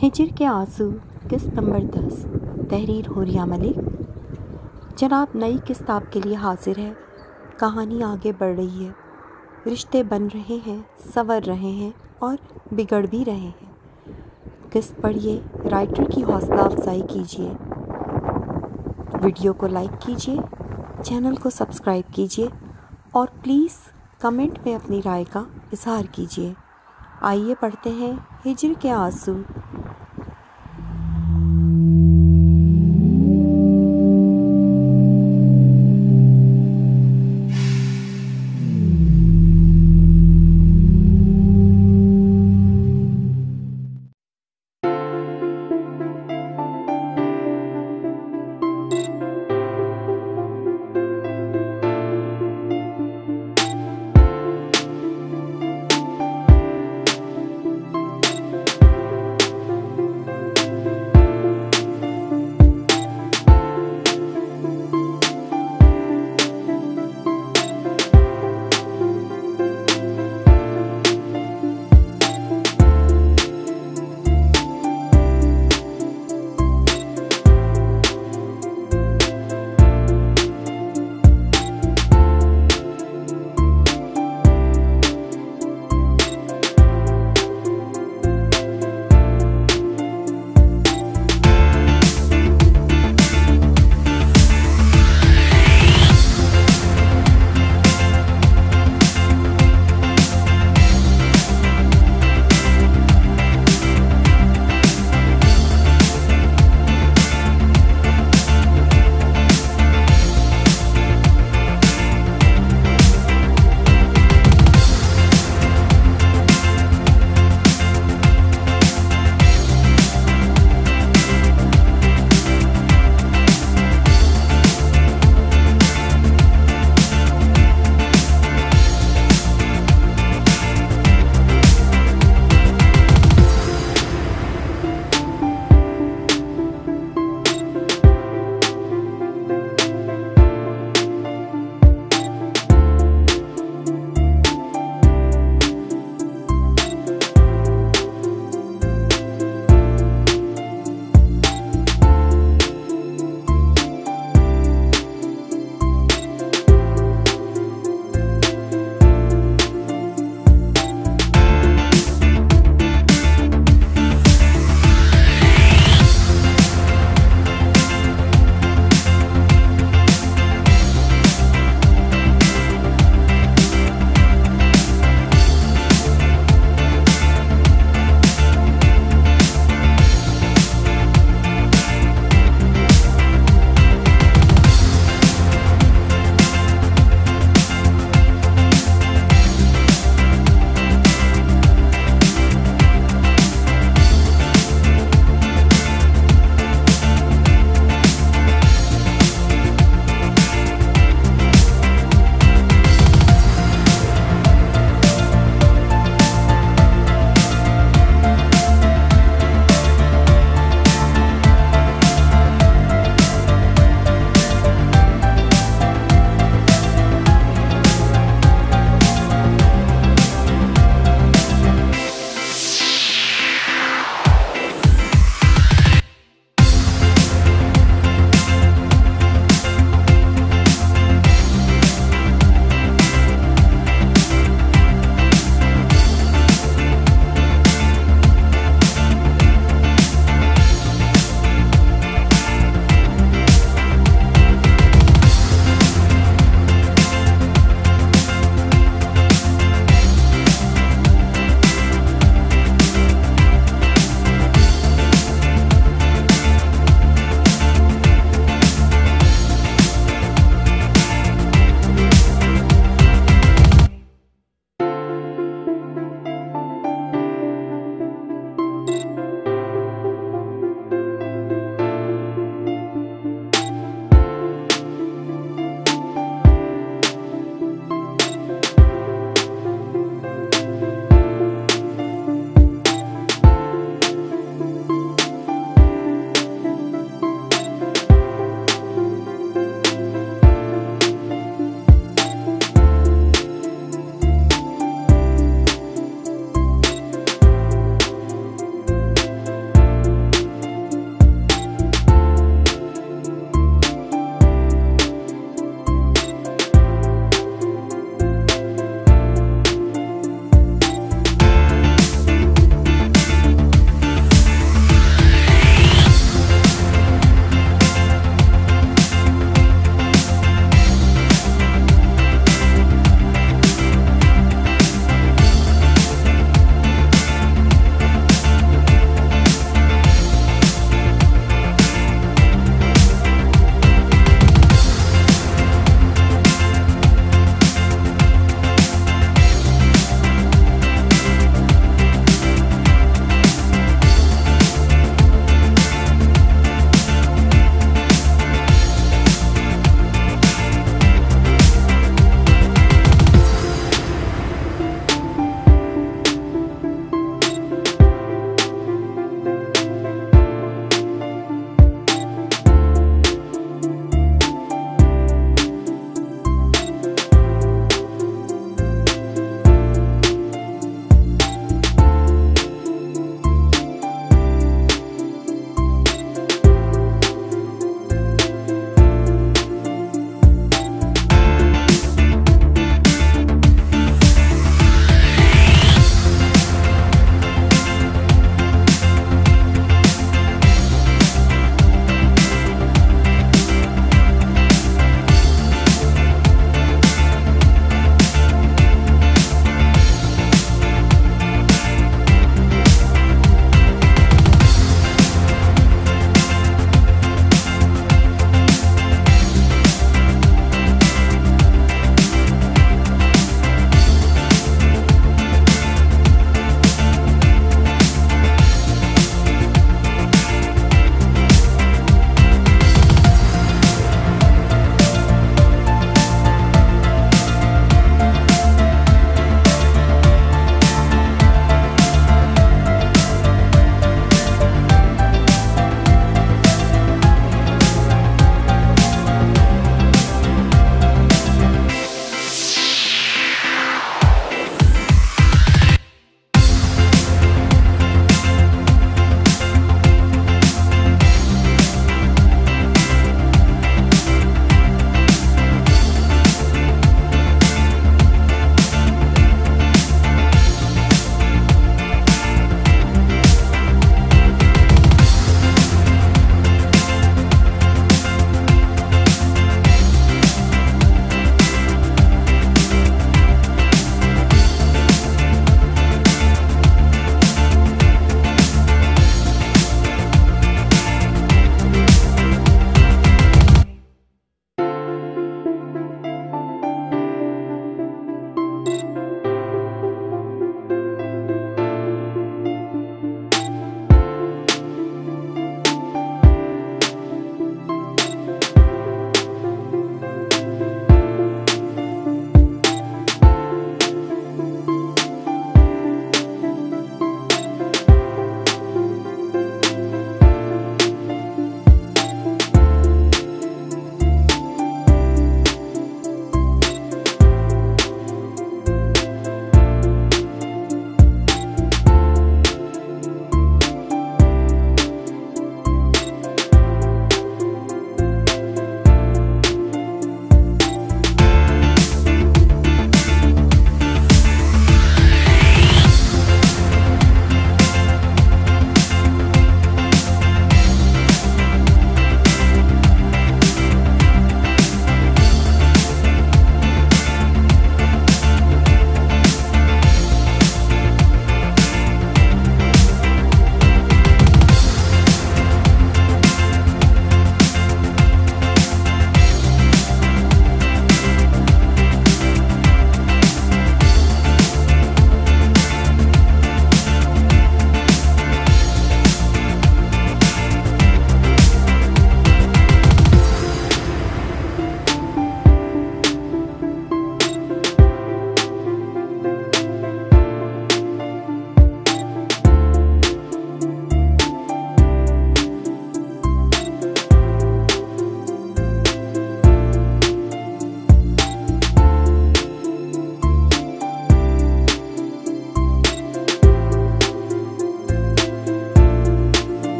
हिजर के आँसू किस्त नंबर दस तहरीर होरिया मलिक? जनाब, नई किस्त आपके लिए हाजिर है? कहानी आगे बढ़ रही है। रिश्ते बन रहे हैं, संवर रहे हैं और बिगड़ भी रहे हैं। किस्त पढ़िए, राइटर की हौसला अफजाई कीजिए। वीडियो को लाइक कीजिए, चैनल को सब्सक्राइब कीजिए और प्लीज़ कमेंट में अपनी राय का इजहार कीजिए। आइए पढ़ते हैं हिजर के आँसू